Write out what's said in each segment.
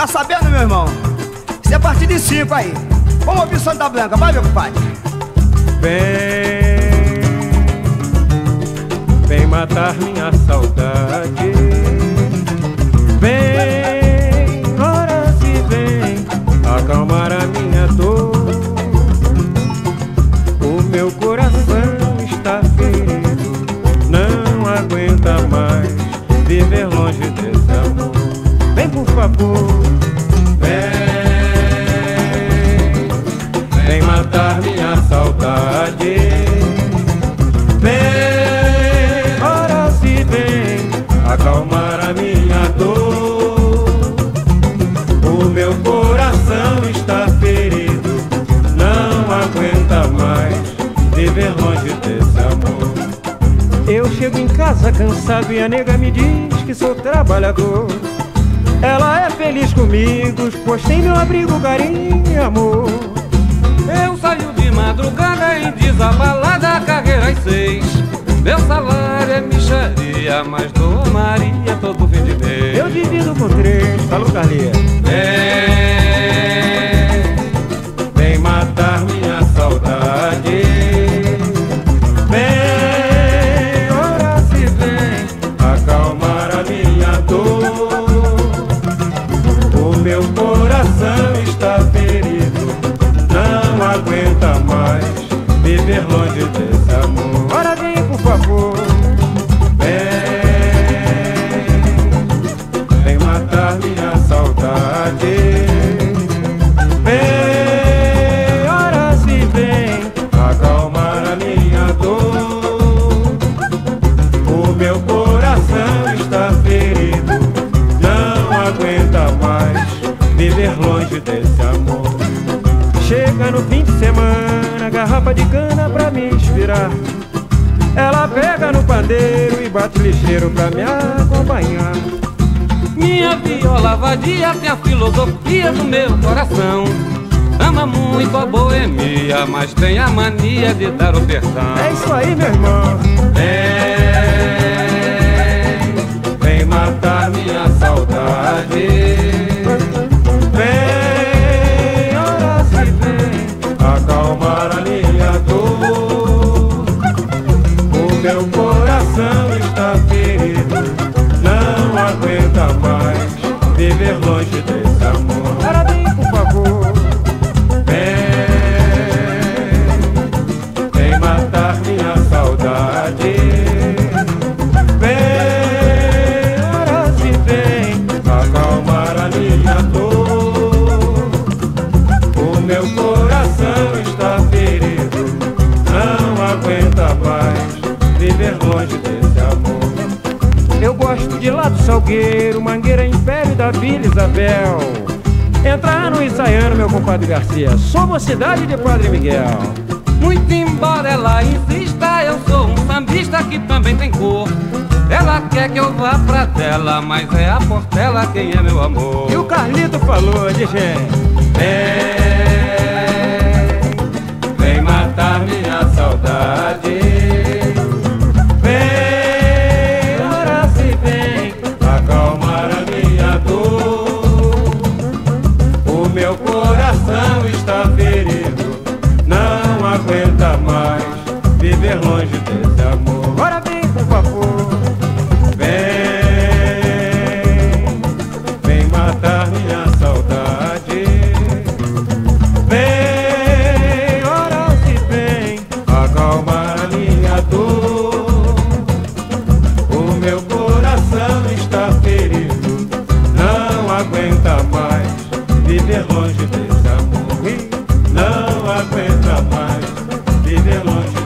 Tá sabendo, meu irmão? Isso é a partir de cinco aí. Vamos ouvir Santa Blanca, vai, meu compadre. Vem, vem matar minha saudade. Casa cansado e a nega me diz que sou trabalhador. Ela é feliz comigo, pois tem meu abrigo, carinho e amor. Eu saio de madrugada em desabalada, carreira às seis. Meu salário é micharia, mas dou a Maria todo fim de mês. Eu divido com três, falou Carlinha. Vem, pandeiro e bate lixeiro pra me acompanhar. Minha viola vadia tem a filosofia do meu coração. Ama muito a boemia, mas tem a mania de dar o perdão. É isso aí, meu irmão. Vem, vem matar minha saudade. Namoramos. Eu gosto de lá do Salgueiro, Mangueira, Império da Vila Isabel. Entrando e ensaiando, meu compadre Garcia. Sou mocidade de Padre Miguel. Muito embora ela insista, eu sou um sambista que também tem cor. Ela quer que eu vá pra dela, mas é a Portela quem é meu amor. E o Carlito falou de gente. Vem,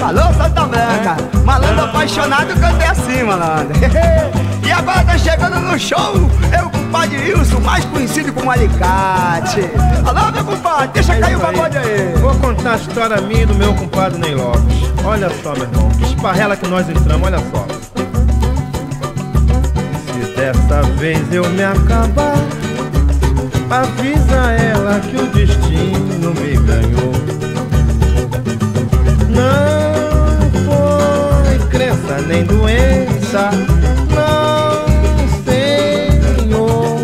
Alô, Santa Blanca. Malandro apaixonado cantei assim, malandro. e agora tá chegando no show, eu, compadre Wilson, mais conhecido como Alicate. Alô, meu compadre, deixa É cair o pagode aí. Vou contar a história minha e do meu compadre Ney Lopes. Olha só, meu irmão, que esparrela que nós entramos, olha só. Se dessa vez eu me acabar, avisa ela que o destino me ganhou. nem doença. Não, senhor,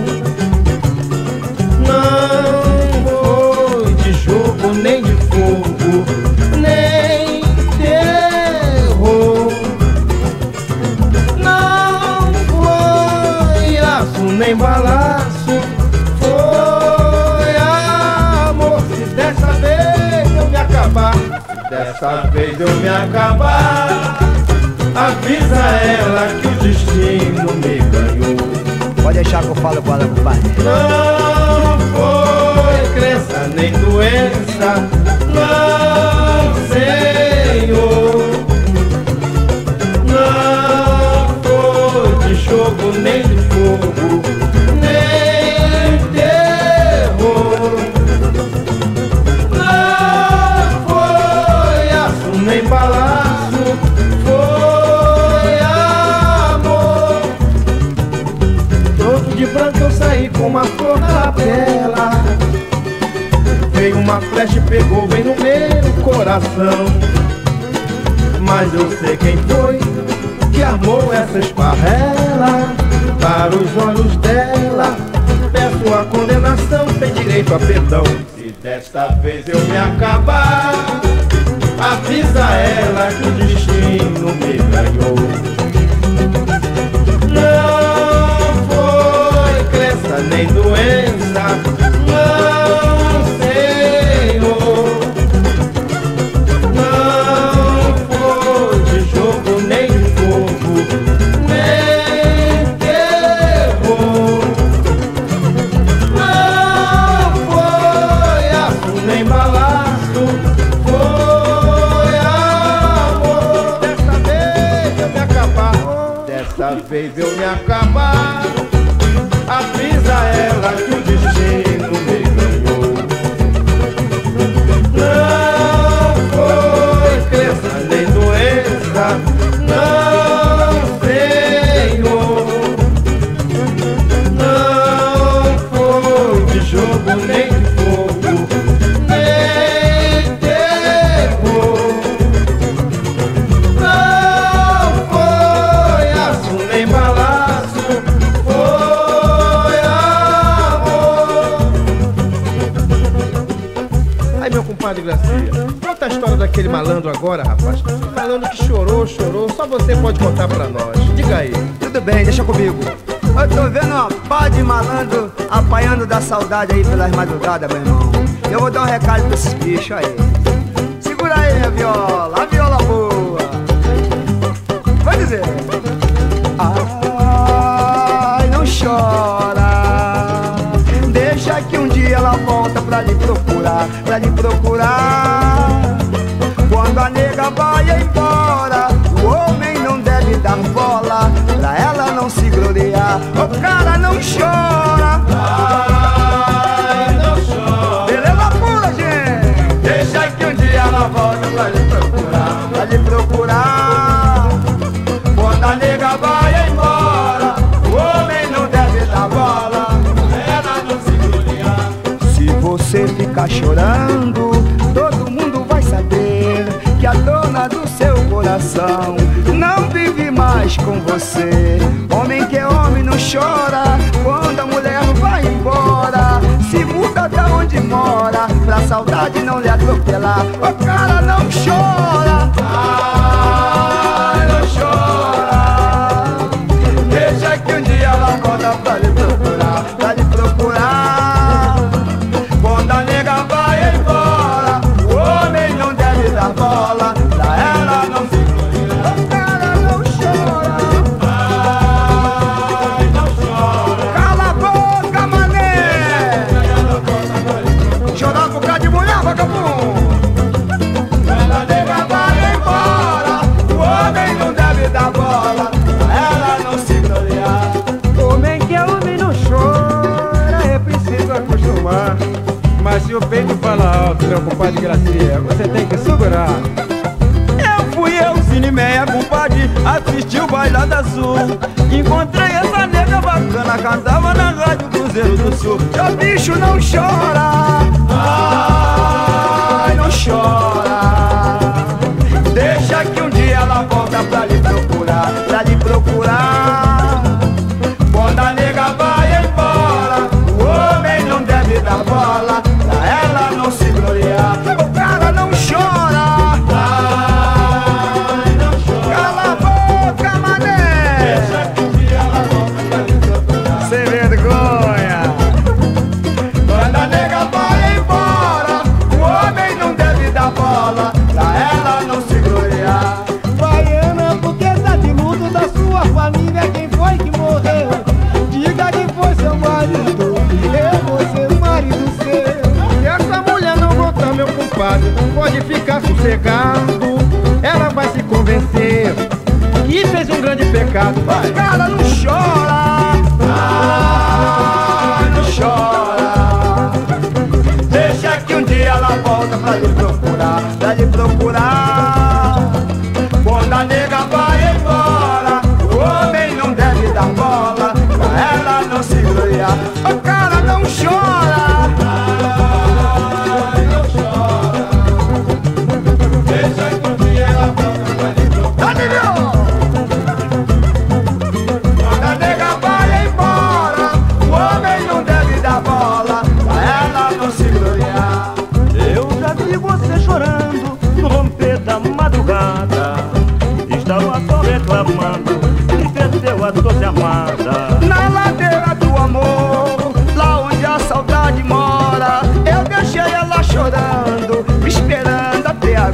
não foi de jogo nem de fogo, nem terror. Não foi aço nem balaço. Foi amor, se dessa vez eu me acabar. Dessa vez eu me acabar. Avisa ela que o destino me ganhou. Pode deixar que eu falo com ela, compadre. Não foi crença nem doença, de branco eu saí com uma flor na lapela. Veio uma flecha e pegou bem no meu coração. Mas eu sei quem foi que armou essa esparrela. Para os olhos dela Peço a condenação, tem direito a perdão. Se desta vez eu me acabar Avisa ela que o destino me ganhou vez eu me acabar, Gracia, conta a história daquele malandro agora, rapaz. Malandro que chorou, chorou, só você pode contar pra nós. Diga aí. Tudo bem, deixa comigo. Eu tô vendo uma pá de malandro apanhando da saudade aí pelas madrugadas, meu irmão. Eu vou dar um recado pra esses bichos aí. Segura aí a viola, a viola boa. Vai dizer. Ai, não chora. Deixa que um dia ela volta pra lhe procurar, chora. Ai, não chora. Beleza pura, gente. Deixa que um dia ela volta pra lhe procurar, pra lhe procurar. Quando a nega vai embora, o homem não deve dar bola. Ela não se. Se você ficar chorando, todo mundo vai saber que a dona do seu coração não vive mais com você. Homem que é homem não chora quando a mulher vai embora. Se muda da onde mora, pra saudade não lhe atropelar. O cara não chora. Você tem que segurar. Eu fui eu, Cine Meia, compadre, assisti o Bailado Azul. Encontrei essa nega bacana, cantava na Rádio Cruzeiro do Sul. Seu bicho não chora, ai, não chora. the fire.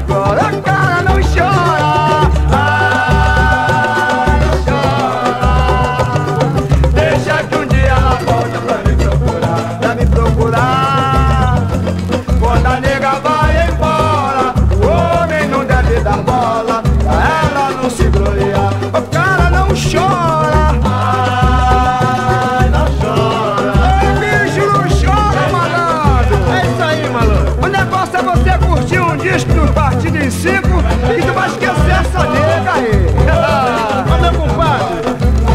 brother. 25 e tu vai esquecer essa nega aí. Olha, compadre,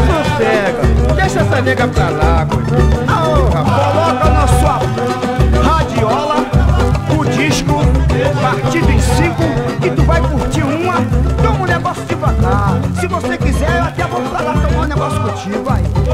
sossega, deixa essa nega pra lá, coisa. Coloca na sua radiola o disco partido em cinco e tu vai curtir uma, toma um negócio devagar. Se você quiser, eu até vou pra lá tomar um negócio contigo aí.